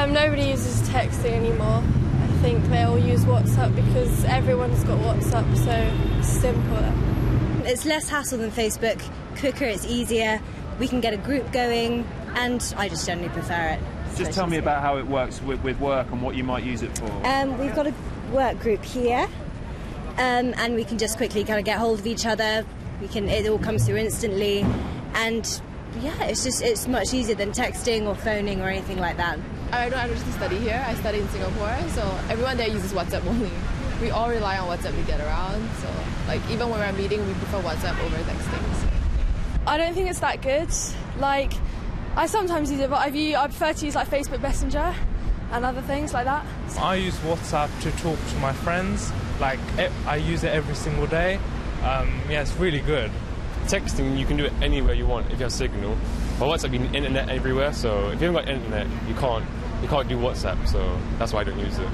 Um, nobody uses texting anymore. I think they all use WhatsApp because everyone's got WhatsApp, so it's simpler. It's less hassle than Facebook, quicker, it's easier, we can get a group going, and I just generally prefer it. Just tell me about how it works with, with work and what you might use it for. Um, we've got a work group here, um, and we can just quickly kind of get hold of each other. We can it all comes through instantly, and yeah, it's just it's much easier than texting or phoning or anything like that. I don't actually study here. I study in Singapore, so everyone there uses WhatsApp only. We all rely on WhatsApp to get around. So, like even when we're meeting, we prefer WhatsApp over texting. So. I don't think it's that good. Like, I sometimes use it, but I view I prefer to use like Facebook Messenger and other things like that. I use WhatsApp to talk to my friends. Like I use it every single day. Um, yeah, it's really good. Texting, you can do it anywhere you want if you have signal. But WhatsApp, you need internet everywhere. So if you haven't got internet, you can't you can't do WhatsApp. So that's why I don't use it.